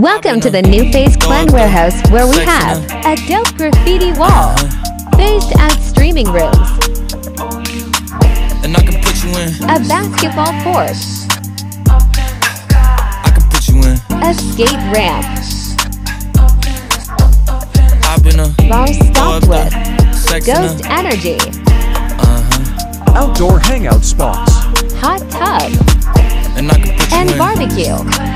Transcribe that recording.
Welcome to the New FaZe Clan Warehouse where we have a dope graffiti wall, phased out streaming rooms, And I can put you in. a basketball court, I can put you in. a skate ramp, I've been a bar stocked with ghost energy, uh-huh. outdoor hangout spots, hot tub, and barbecue.